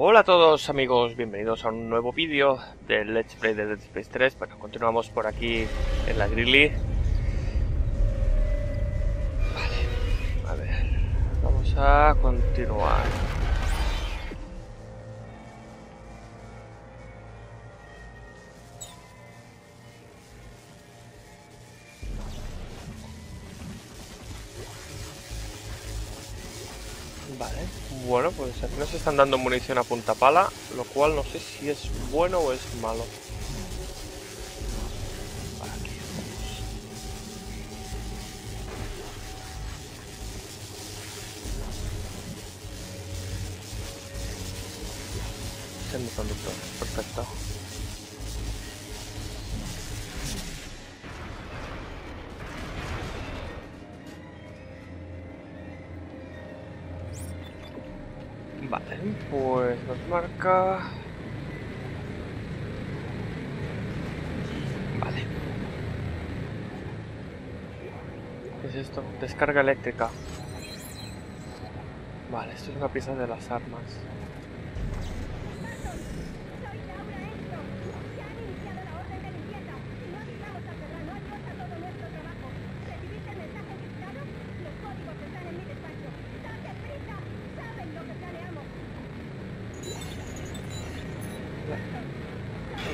Hola a todos amigos, bienvenidos a un nuevo vídeo del Let's Play de Dead Space 3. Bueno, continuamos por aquí en la Grilly. Vale, a ver, vamos a continuar. Pues aquí nos están dando munición a punta pala, lo cual no sé si es bueno o es malo. Vale, aquí Vale, pues nos marca... Vale. ¿Qué es esto? Descarga eléctrica. Vale, esto es una pieza de las armas.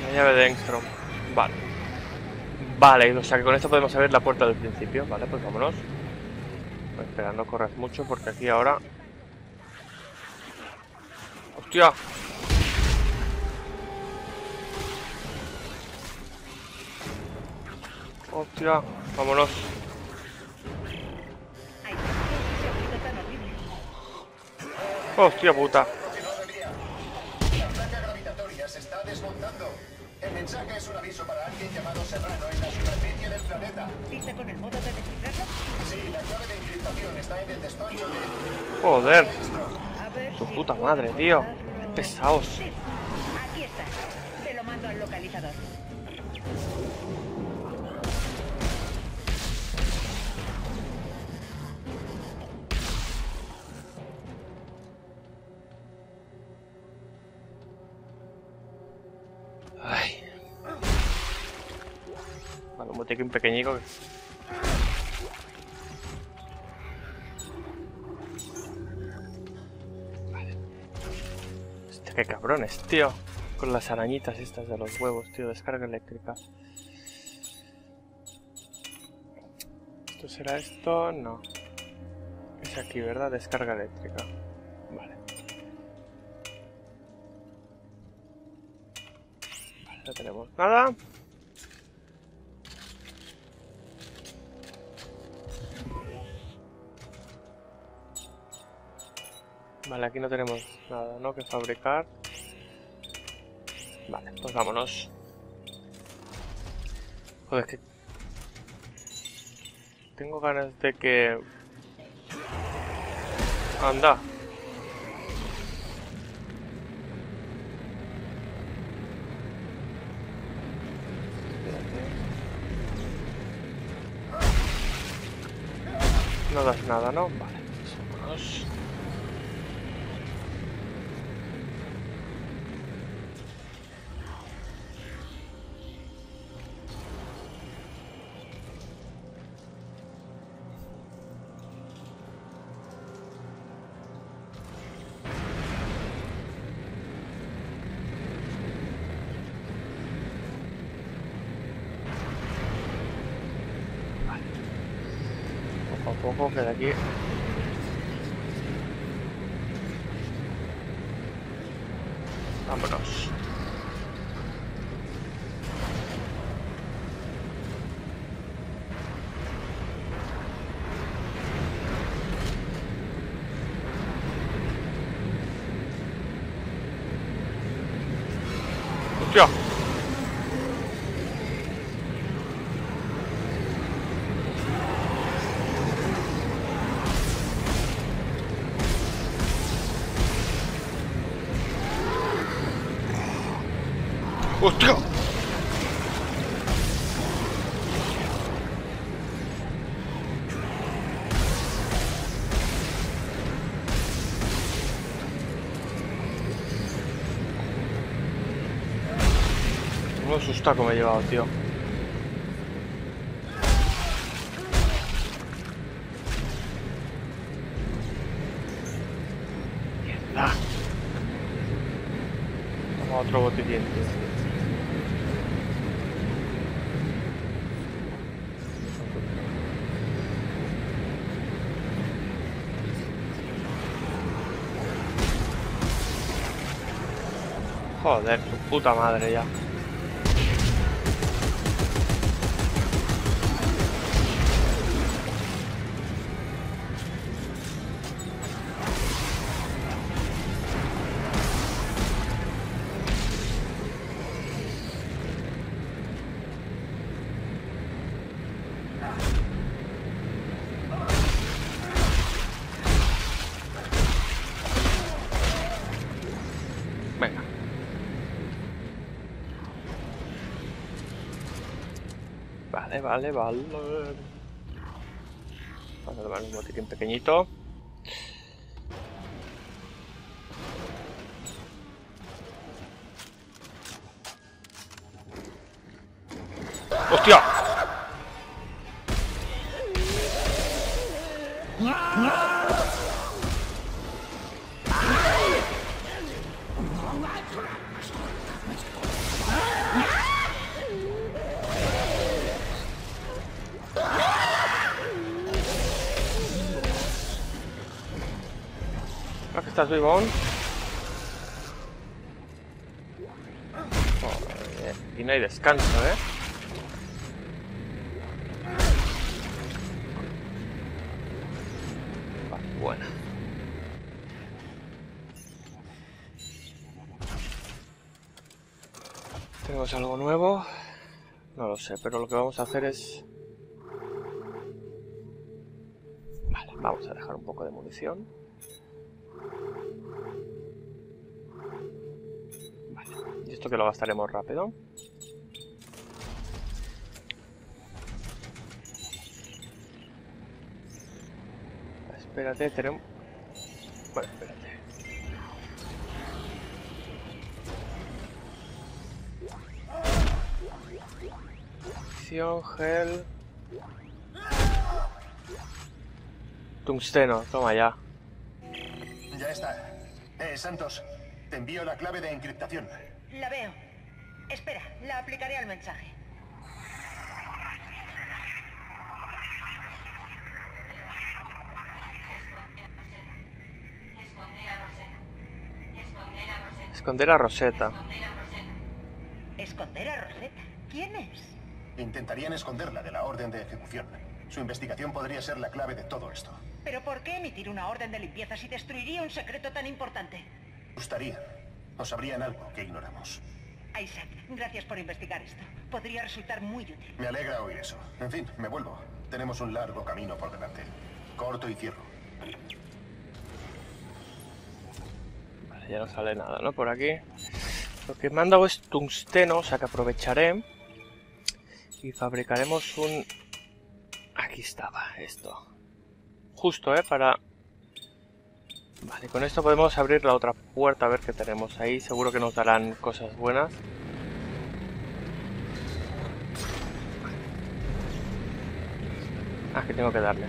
La llave de Engstrom. Vale. Vale, o sea que con esto podemos abrir la puerta del principio. Vale, pues vámonos. Pues espera, no corras mucho porque aquí ahora... ¡Hostia! ¡Hostia! Vámonos. ¡Hostia puta! La placa gravitatoria se está desmontando. El mensaje es un aviso para alguien llamado Serrano en la superficie del planeta. ¿Dice con el modo de descifrarlo? Sí, la clave de encriptación está en el despacho de... Joder. A ver Su puta madre, tío. Sí, aquí está. Te lo mando al localizador. Vale, un pequeñico. Vale. Qué cabrones, tío. Con las arañitas estas de los huevos, tío. Descarga eléctrica. ¿Esto será esto? No. Es aquí, ¿verdad? Descarga eléctrica. Vale. Vale, no tenemos nada. Vale, aquí no tenemos nada, ¿no? Que fabricar. Vale, pues vámonos. Joder, que... Tengo ganas de que... Anda. No das nada, ¿no? Vale, pues vámonos. Otro. Non sta come gli va, oddio. trovo ti dietro Joder, su puta madre ya. Vale, vale. Vamos a tomar un botiquín pequeñito. Estás vivo aún? Y no hay descanso, ¿eh? Va, buena. ¿Tenemos algo nuevo? No lo sé, pero lo que vamos a hacer es... Vale, vamos a dejar un poco de munición. Que lo gastaremos rápido. Espérate, tenemos... Bueno, espérate. Munición, gel... Tungsteno, toma ya. Ya está. Eh, Santos, te envío la clave de encriptación. La veo. Espera, la aplicaré al mensaje. Esconder a Rosetta. ¿Esconder a Rosetta? ¿Quién es? Intentarían esconderla de la orden de ejecución. Su investigación podría ser la clave de todo esto. ¿Pero por qué emitir una orden de limpieza si destruiría un secreto tan importante? Gustaría. O sabrían algo que ignoramos. Isaac, gracias por investigar esto. Podría resultar muy útil. Me alegra oír eso. En fin, me vuelvo. Tenemos un largo camino por delante. Corto y cierro. Vale, ya no sale nada, ¿no? Por aquí. Lo que me han dado es tungsteno, o sea que aprovecharé. Y fabricaremos un... Aquí estaba, esto. Justo, ¿eh? Para... Vale, con esto podemos abrir la otra puerta a ver qué tenemos ahí. Seguro que nos darán cosas buenas. Ah, que tengo que darle.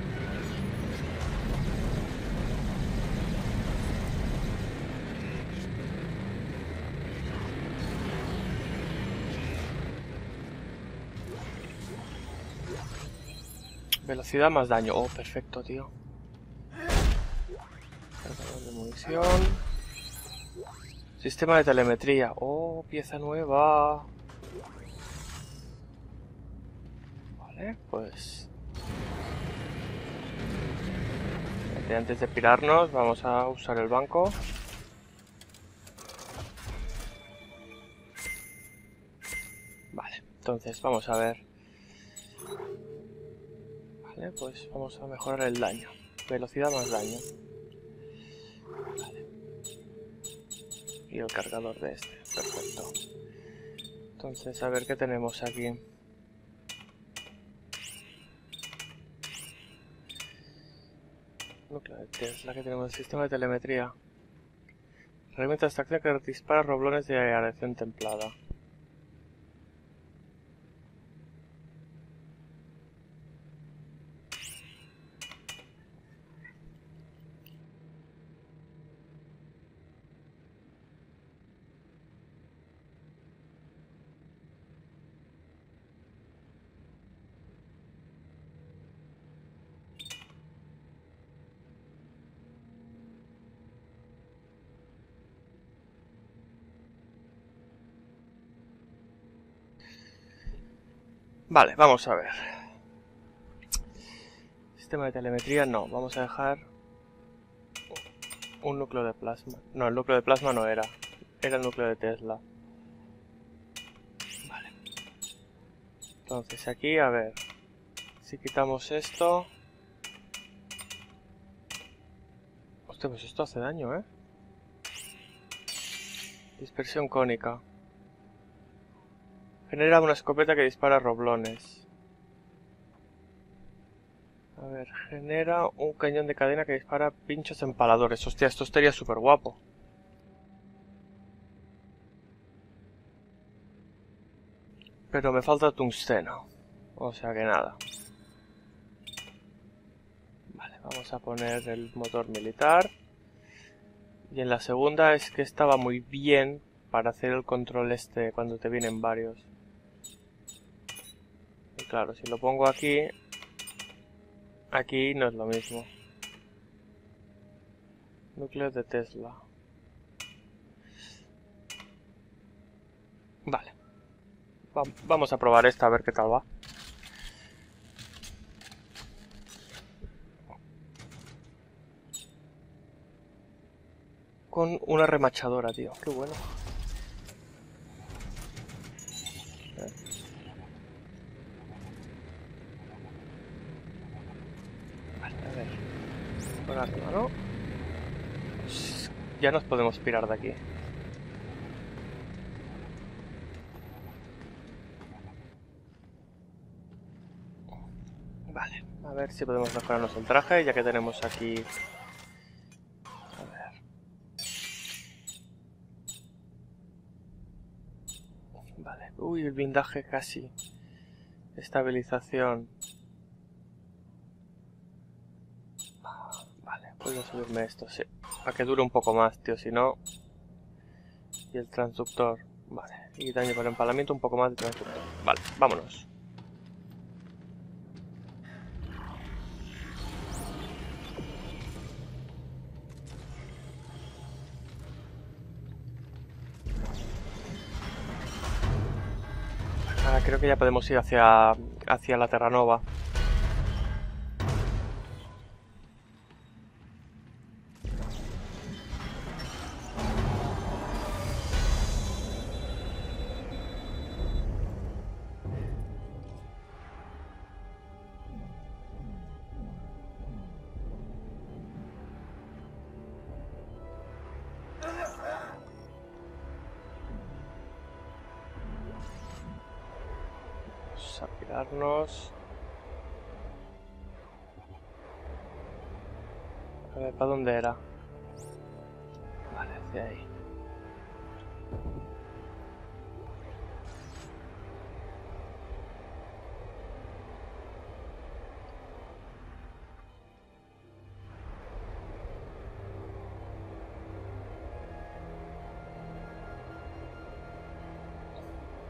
Velocidad más daño. Oh, perfecto, tío. De munición. Sistema de telemetría. Oh, pieza nueva. Vale, pues... Antes de pirarnos, vamos a usar el banco. Vale, entonces vamos a ver. Vale, pues vamos a mejorar el daño. Velocidad más daño. Y el cargador de este. Perfecto. Entonces, a ver qué tenemos aquí. Es la que tenemos el sistema de telemetría. Herramienta de extracción que dispara roblones de aireación templada. Vale, vamos a ver. Sistema de telemetría, no. Vamos a dejar un núcleo de plasma. No, el núcleo de plasma no era. Era el núcleo de Tesla. Vale. Entonces aquí, a ver. Si quitamos esto... Hostia, pues esto hace daño, ¿eh? Dispersión cónica. Genera una escopeta que dispara roblones. A ver, genera un cañón de cadena que dispara pinchos empaladores. Hostia, esto estaría súper guapo. Pero me falta tungsteno. O sea que nada. Vale, vamos a poner el motor militar. Y en la segunda es que estaba muy bien para hacer el control este cuando te vienen varios. Claro, si lo pongo aquí, aquí no es lo mismo. Núcleo de Tesla. Vale. Va- vamos a probar esta a ver qué tal va. Con una remachadora, tío. Qué bueno a ver. Ya nos podemos pirar de aquí. Vale, a ver si podemos mejorarnos el traje, ya que tenemos aquí... A ver... Vale, uy, el blindaje casi. Estabilización. Vale, puedo subirme esto, sí. Para que dure un poco más, tío, si no... Y el transductor. Vale, y daño por empalamiento, un poco más de transductor. Vale, vámonos. Ahora creo que ya podemos ir hacia, hacia la Terranova.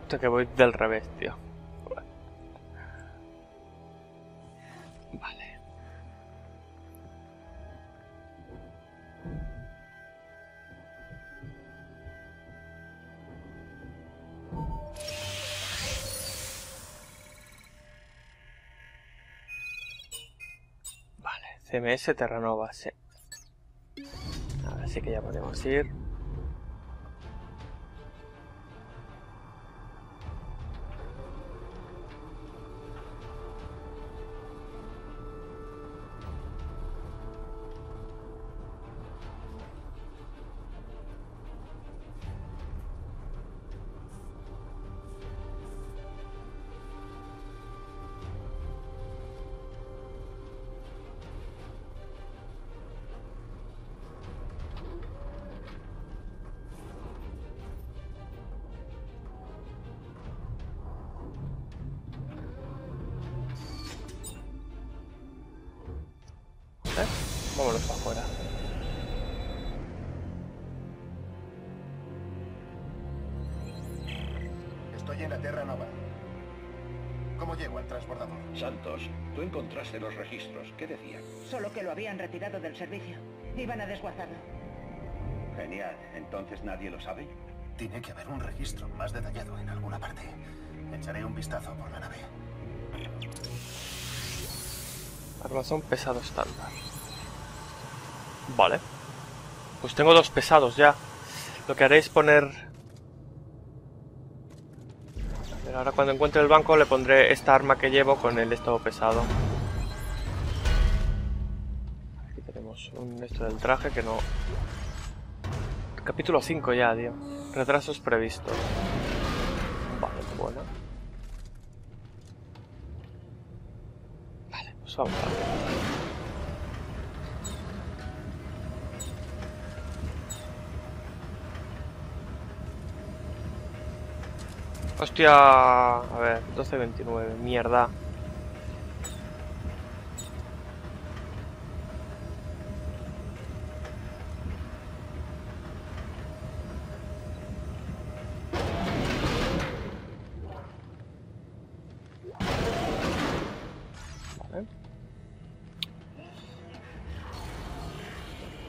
Hostia, que voy del revés, tío. Vale. Vale, CMS Terranova, sí. Ahora sí que ya podemos ir. ¿Eh? Vámonos para afuera. Estoy en la Tierra Nova. ¿Cómo llego al transbordador? Santos, tú encontraste los registros. ¿Qué decían? Solo que lo habían retirado del servicio. Iban a desguazarlo. Genial. ¿Entonces nadie lo sabe? Tiene que haber un registro más detallado en alguna parte. Echaré un vistazo por la nave. Armazón pesado estándar. Vale. Pues tengo dos pesados ya. Lo que haré es poner... A ver, ahora cuando encuentre el banco le pondré esta arma que llevo con el estado pesado. Aquí tenemos un esto del traje que no... Capítulo 5 ya, tío. Retrasos previstos. Vale, bueno. Vale, pues vamos a ver. Hostia, a ver, 12.29, mierda.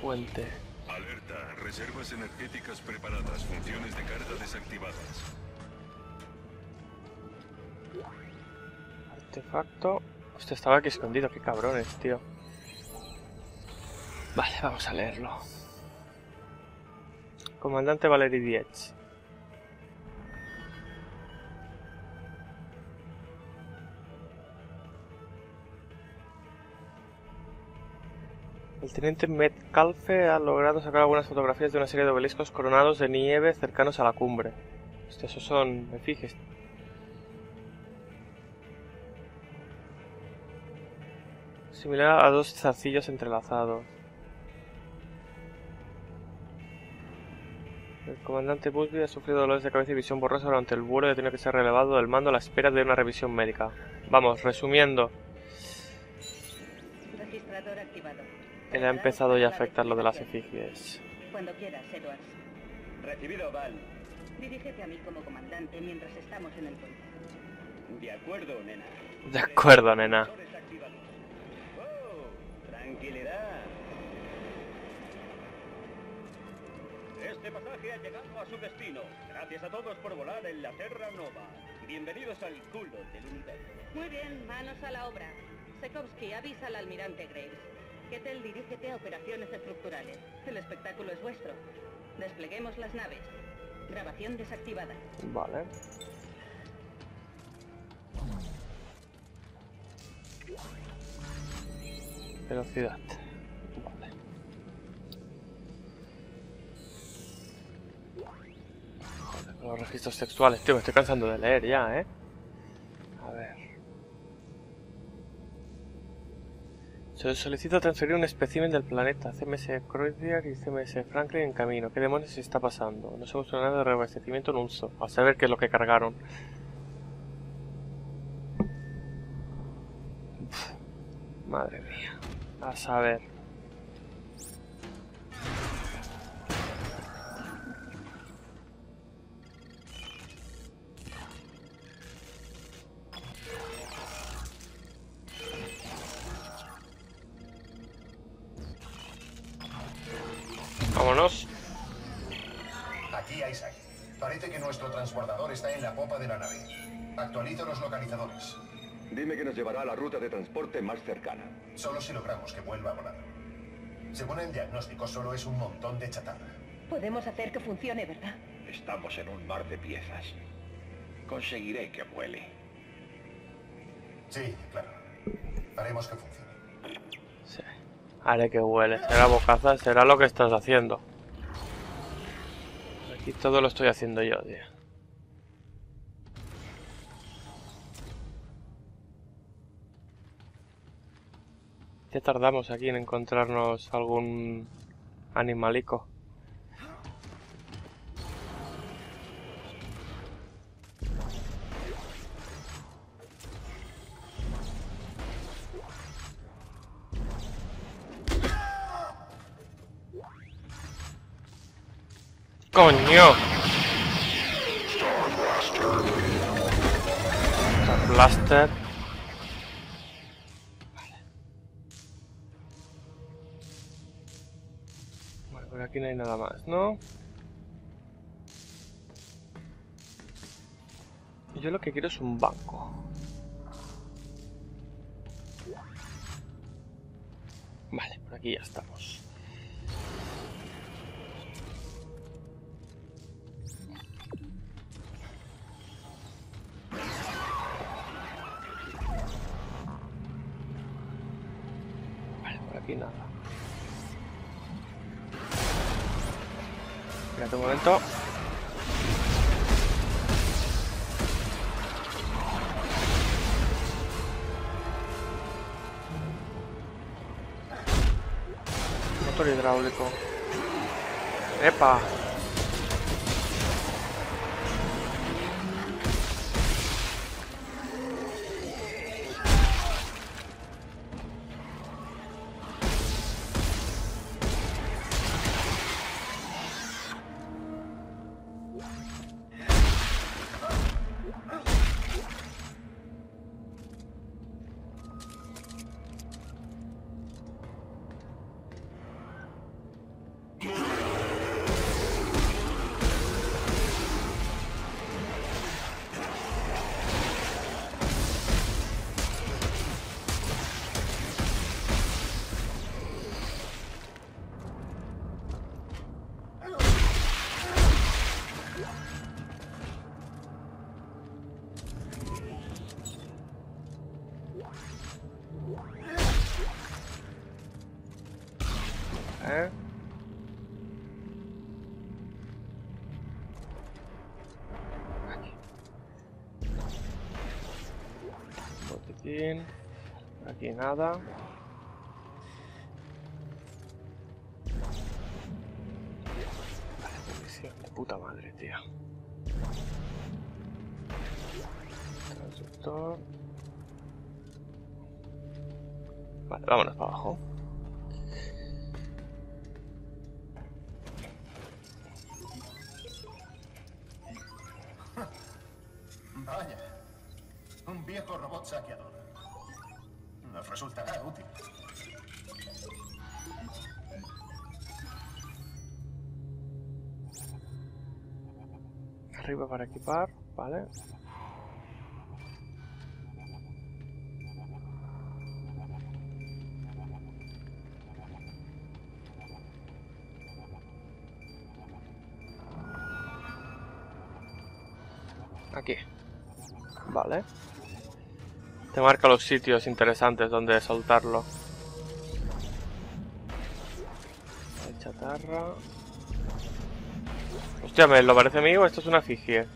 Puente. Alerta, reservas energéticas preparadas, funciones de carga desactivadas. Artefacto. Hostia, estaba aquí escondido, qué cabrones, tío. Vale, vamos a leerlo. Comandante Valery Dietz. El teniente Metcalfe ha logrado sacar algunas fotografías de una serie de obeliscos coronados de nieve cercanos a la cumbre. Esos son efigies. Similar a dos zarcillos entrelazados. El comandante Busby ha sufrido dolores de cabeza y visión borrosa durante el vuelo y ha tenido que ser relevado del mando a la espera de una revisión médica. Vamos, resumiendo, Registrador activado. él ha empezado ya a afectar lo de las efigies. Cuando quieras, Edwards. Recibido, Val. Dirígete a mí como comandante mientras estamos en el puente. De acuerdo, nena. De acuerdo, nena. Tranquilidad. Este pasaje ha llegado a su destino. Gracias a todos por volar en la Terra Nova. Bienvenidos al culo del universo. Muy bien, manos a la obra. Sekovsky, avisa al almirante Graves. Kettel, dirígete a operaciones estructurales. El espectáculo es vuestro. Despleguemos las naves. Grabación desactivada. Vale. Velocidad. Vale. Joder, los registros textuales, tío, me estoy cansando de leer ya, ¿eh? A ver. Se solicita transferir un espécimen del planeta CMS Crozier y CMS Franklin en camino. ¿Qué demonios está pasando? No se mostró nada de reabastecimiento en un. A saber qué es lo que cargaron. Madre mía. A saber. Más cercana. Solo si logramos que vuelva a volar. Según el diagnóstico, solo es un montón de chatarra. Podemos hacer que funcione, ¿verdad? Estamos en un mar de piezas. Conseguiré que vuele. Sí, claro. Haremos que funcione. Sí. Haré que huele. Será bocaza, será lo que estás haciendo. Aquí todo lo estoy haciendo yo, tío. Ya tardamos aquí en encontrarnos algún animalico. ¡Coño! Por aquí no hay nada más, ¿no? Yo lo que quiero es un banco. Vale, por aquí ya estamos. Hidráulico. ¡Epa! Aquí nada. Aquí. Vale. Te marca los sitios interesantes donde soltarlo. Chatarra. Hostia, ¿me lo parece a o esto es una figie?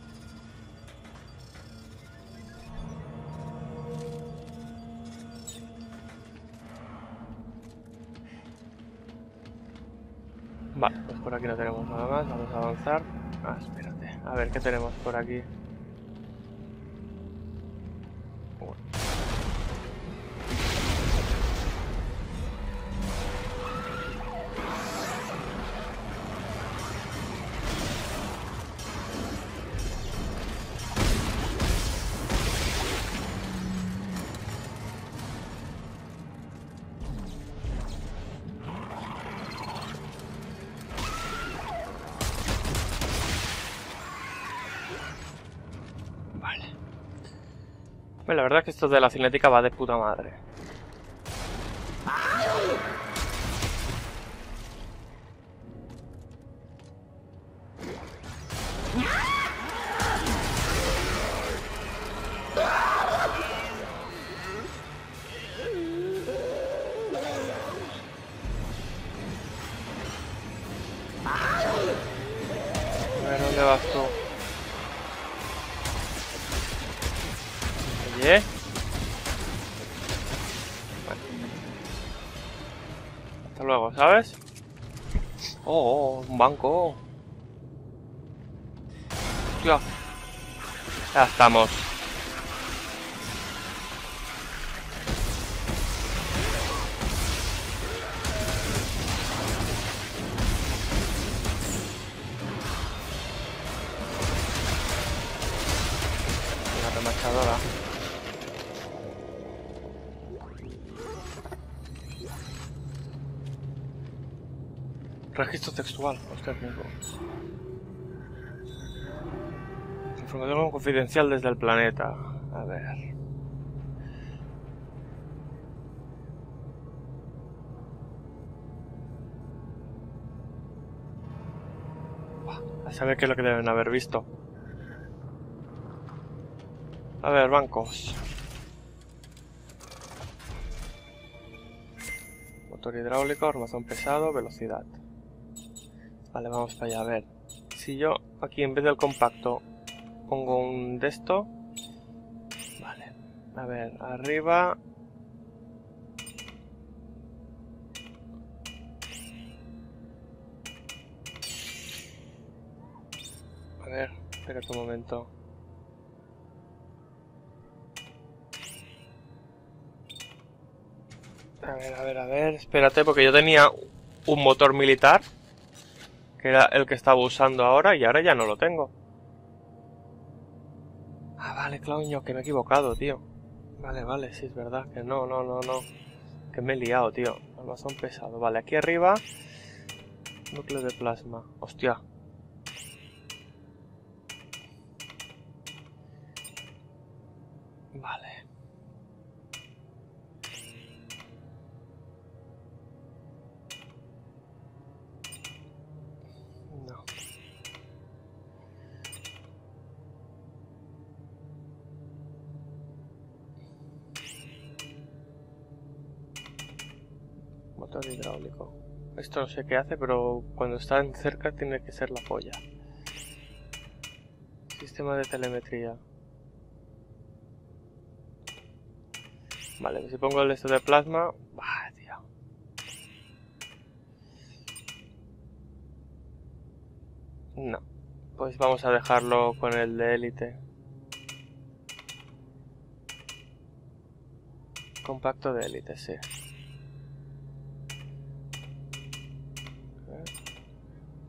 Aquí no tenemos nada más, vamos a avanzar. Ah, espérate, a ver qué tenemos por aquí. Bueno, la verdad es que esto de la cinética va de puta madre. Banco. Hostia. Ya estamos. Esto textual, los técnicos. Información confidencial desde el planeta. A ver. A saber qué es lo que deben haber visto. A ver, bancos. Motor hidráulico, armazón pesado, velocidad. Vale, vamos para allá, a ver. Si yo aquí en vez del compacto pongo un de esto. Vale. A ver, arriba. A ver, espera un momento. A ver, a ver, a ver, espérate, porque yo tenía un motor militar, que era el que estaba usando ahora, y ahora ya no lo tengo. Ah, vale, coño, que me he equivocado, tío. Vale, vale, sí, es verdad, que no, no, no, no. Que me he liado, tío. Armazón pesado. Vale, aquí arriba, núcleo de plasma. Hostia. Motor hidráulico. Esto no sé qué hace, pero cuando están cerca tiene que ser la polla. Sistema de telemetría. Vale, si pongo el esto de plasma... Bah, tío. No. Pues vamos a dejarlo con el de élite. Compacto de élite, sí.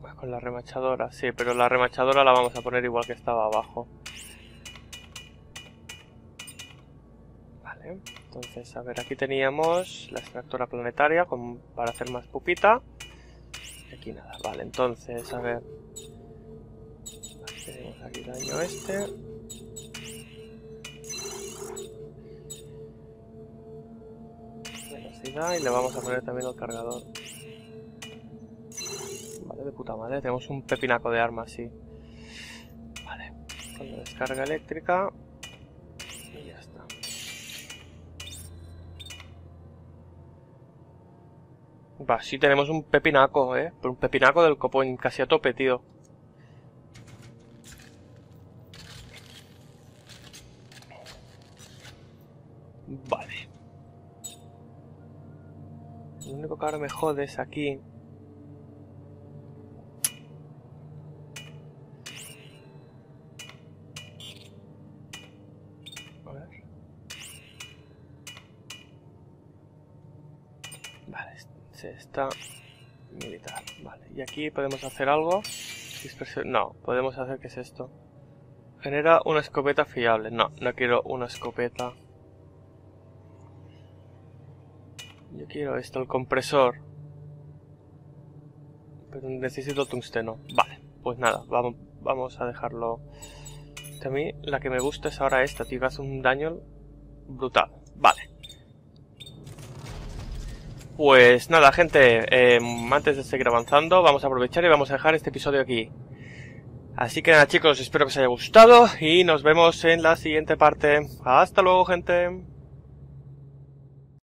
Ah, Con la remachadora, sí, pero la remachadora la vamos a poner igual que estaba abajo. Vale, entonces, a ver, aquí teníamos la extractora planetaria para hacer más pupita. Aquí nada, vale, entonces, a ver. Tenemos aquí daño este. Velocidad y le vamos a poner también el cargador. De puta madre, tenemos un pepinaco de armas, sí. Vale, la descarga eléctrica. Y ya está. Va, sí tenemos un pepinaco, eh. Pero un pepinaco del copón, casi a tope, tío. Vale. Lo único que ahora me jode es aquí. Está militar. Vale, y aquí podemos hacer algo. No, podemos hacer qué es esto. Genera una escopeta fiable. No, no quiero una escopeta. Yo quiero esto, el compresor. Pero necesito tungsteno. Vale, pues nada, vamos, vamos a dejarlo. A mí la que me gusta es ahora esta, tío, que hace un daño brutal. Vale. Pues nada, gente, eh, antes de seguir avanzando, vamos a aprovechar y vamos a dejar este episodio aquí. Así que nada chicos, espero que os haya gustado y nos vemos en la siguiente parte. Hasta luego, gente.